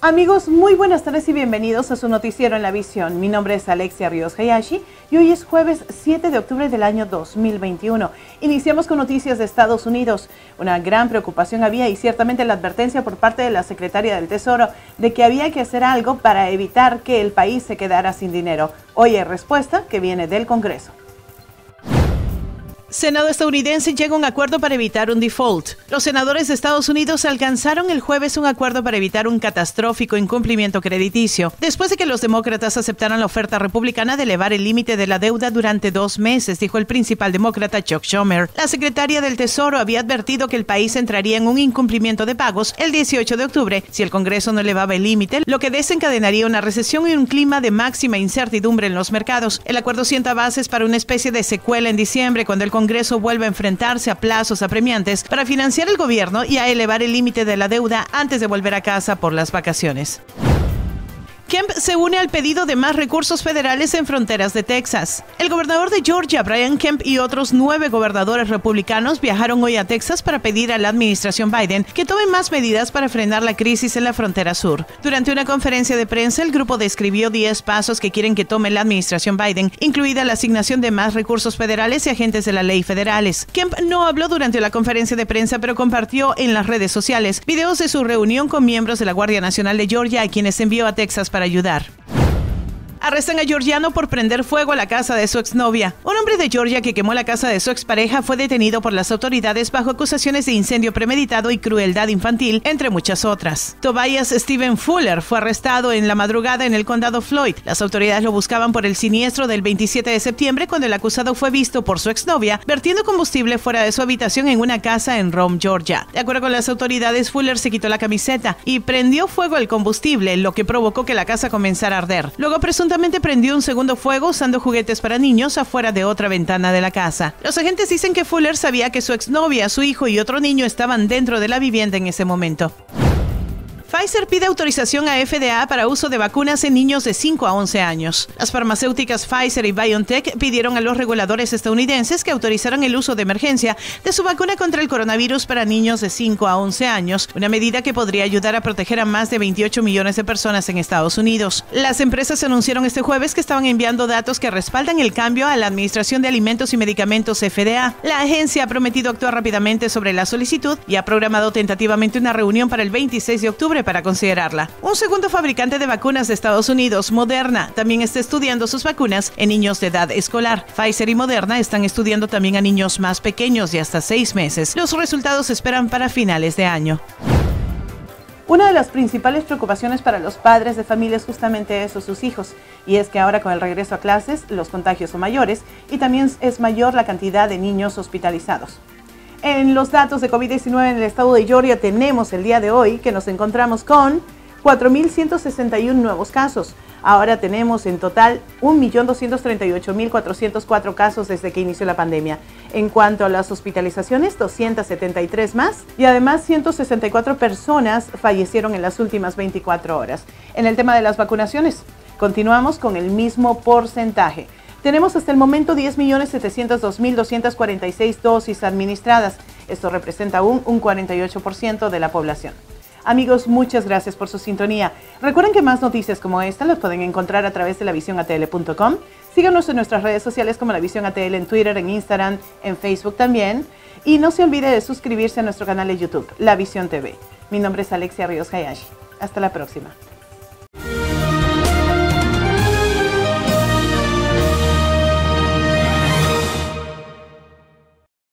Amigos, muy buenas tardes y bienvenidos a su noticiero en la visión. Mi nombre es Alexia Ríos Hayashi y hoy es jueves 7 de octubre del año 2021. Iniciamos con noticias de Estados Unidos. Una gran preocupación había y ciertamente la advertencia por parte de la secretaria del Tesoro de que había que hacer algo para evitar que el país se quedara sin dinero. Hoy hay respuesta que viene del Congreso. Senado estadounidense llega a un acuerdo para evitar un default. Los senadores de Estados Unidos alcanzaron el jueves un acuerdo para evitar un catastrófico incumplimiento crediticio, después de que los demócratas aceptaran la oferta republicana de elevar el límite de la deuda durante dos meses, dijo el principal demócrata Chuck Schumer. La secretaria del Tesoro había advertido que el país entraría en un incumplimiento de pagos el 18 de octubre si el Congreso no elevaba el límite, lo que desencadenaría una recesión y un clima de máxima incertidumbre en los mercados. El acuerdo sienta bases para una especie de secuela en diciembre, cuando el Congreso vuelve a enfrentarse a plazos apremiantes para financiar el gobierno y a elevar el límite de la deuda antes de volver a casa por las vacaciones. Kemp se une al pedido de más recursos federales en fronteras de Texas. El gobernador de Georgia, Brian Kemp, y otros nueve gobernadores republicanos viajaron hoy a Texas para pedir a la administración Biden que tome más medidas para frenar la crisis en la frontera sur. Durante una conferencia de prensa, el grupo describió 10 pasos que quieren que tome la administración Biden, incluida la asignación de más recursos federales y agentes de la ley federales. Kemp no habló durante la conferencia de prensa, pero compartió en las redes sociales videos de su reunión con miembros de la Guardia Nacional de Georgia, a quienes envió a Texas para ayudar. Arrestan a Georgiano por prender fuego a la casa de su exnovia. Un hombre de Georgia que quemó la casa de su expareja fue detenido por las autoridades bajo acusaciones de incendio premeditado y crueldad infantil, entre muchas otras. Tobias Steven Fuller fue arrestado en la madrugada en el condado Floyd. Las autoridades lo buscaban por el siniestro del 27 de septiembre cuando el acusado fue visto por su exnovia vertiendo combustible fuera de su habitación en una casa en Rome, Georgia. De acuerdo con las autoridades, Fuller se quitó la camiseta y prendió fuego al combustible, lo que provocó que la casa comenzara a arder. Luego presuntamente prendió un segundo fuego usando juguetes para niños afuera de otra ventana de la casa. Los agentes dicen que Fuller sabía que su exnovia, su hijo y otro niño estaban dentro de la vivienda en ese momento. Pfizer pide autorización a FDA para uso de vacunas en niños de 5 a 11 años. Las farmacéuticas Pfizer y BioNTech pidieron a los reguladores estadounidenses que autorizaran el uso de emergencia de su vacuna contra el coronavirus para niños de 5 a 11 años, una medida que podría ayudar a proteger a más de 28 millones de personas en Estados Unidos. Las empresas anunciaron este jueves que estaban enviando datos que respaldan el cambio a la Administración de Alimentos y Medicamentos FDA. La agencia ha prometido actuar rápidamente sobre la solicitud y ha programado tentativamente una reunión para el 26 de octubre para considerarla. Un segundo fabricante de vacunas de Estados Unidos, Moderna, también está estudiando sus vacunas en niños de edad escolar. Pfizer y Moderna están estudiando también a niños más pequeños de hasta seis meses. Los resultados se esperan para finales de año. Una de las principales preocupaciones para los padres de familia es justamente eso, sus hijos. Y es que ahora con el regreso a clases, los contagios son mayores y también es mayor la cantidad de niños hospitalizados. En los datos de COVID-19 en el estado de Georgia tenemos el día de hoy que nos encontramos con 4.161 nuevos casos. Ahora tenemos en total 1.238.404 casos desde que inició la pandemia. En cuanto a las hospitalizaciones, 273 más y además 164 personas fallecieron en las últimas 24 horas. En el tema de las vacunaciones, continuamos con el mismo porcentaje. Tenemos hasta el momento 10.702.246 dosis administradas. Esto representa aún un 48% de la población. Amigos, muchas gracias por su sintonía. Recuerden que más noticias como esta las pueden encontrar a través de la visiónatl.com. Síganos en nuestras redes sociales como la ATL en Twitter, en Instagram, en Facebook también. Y no se olvide de suscribirse a nuestro canal de YouTube, La Visión TV. Mi nombre es Alexia Ríos Hayashi. Hasta la próxima.